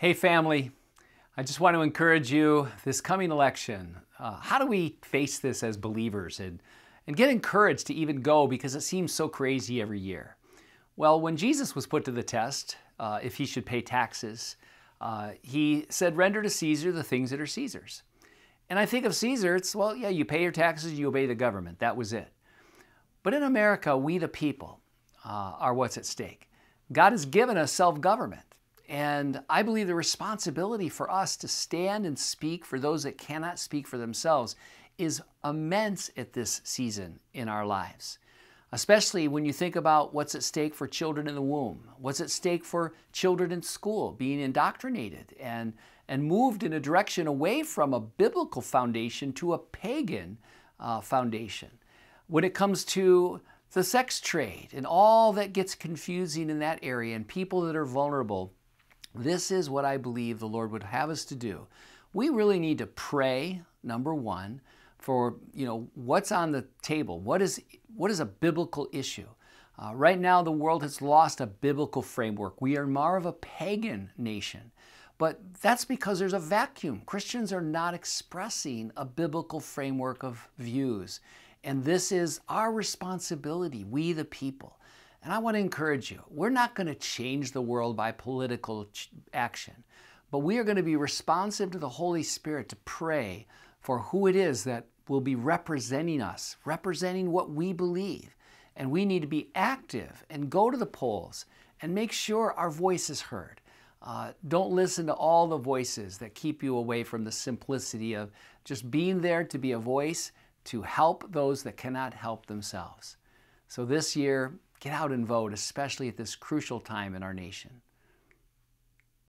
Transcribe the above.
Hey, family. I just want to encourage you this coming election. Uh, how do we face this as believers and, and get encouraged to even go because it seems so crazy every year? Well, when Jesus was put to the test, uh, if he should pay taxes, uh, he said, Render to Caesar the things that are Caesar's. And I think of Caesar, it's, well, yeah, you pay your taxes, you obey the government. That was it. But in America, we the people uh, are what's at stake. God has given us self government. And I believe the responsibility for us to stand and speak for those that cannot speak for themselves is immense at this season in our lives. Especially when you think about what's at stake for children in the womb, what's at stake for children in school being indoctrinated and, and moved in a direction away from a biblical foundation to a pagan uh, foundation. When it comes to the sex trade and all that gets confusing in that area and people that are vulnerable, this is what I believe the Lord would have us to do. We really need to pray, number one, for you know what's on the table. What is what is a biblical issue? Uh, right now, the world has lost a biblical framework. We are more of a pagan nation. But that's because there's a vacuum. Christians are not expressing a biblical framework of views. And this is our responsibility, we the people. And I want to encourage you we're not going to change the world by political action, but we are going to be responsive to the Holy Spirit to pray for who it is that will be representing us, representing what we believe. And we need to be active and go to the polls and make sure our voice is heard. Uh, don't listen to all the voices that keep you away from the simplicity of just being there to be a voice to help those that cannot help themselves. So this year, Get out and vote, especially at this crucial time in our nation.